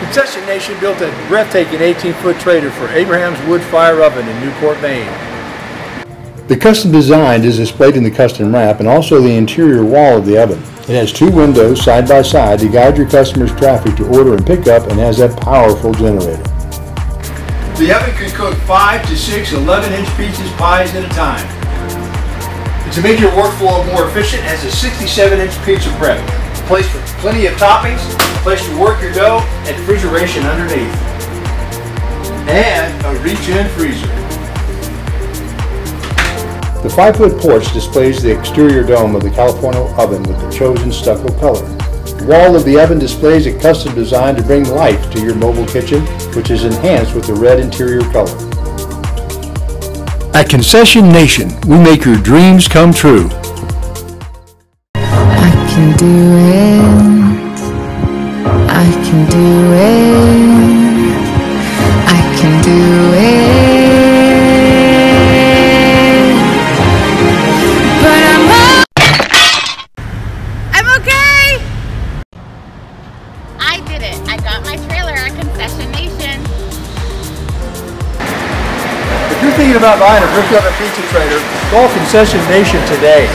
Concession Nation built a breathtaking 18-foot trailer for Abraham's Wood Fire Oven in Newport, Maine. The custom design is displayed in the custom wrap and also the interior wall of the oven. It has two windows side by side to guide your customers' traffic to order and pick up and has that powerful generator. The oven can cook 5 to 6 11-inch pizzas pies at a time. To make your workflow more efficient, has a 67-inch pizza prep place for plenty of toppings, a place to work your dough, and refrigeration underneath. And a reach-in freezer. The 5-foot porch displays the exterior dome of the California oven with the chosen stucco color. The wall of the oven displays a custom design to bring life to your mobile kitchen, which is enhanced with the red interior color. At Concession Nation, we make your dreams come true. I can do it. I can do it. I can do it. But I'm I'm okay! I did it. I got my trailer at Concession Nation. You're thinking about buying a oven pizza trailer, call Concession Nation today.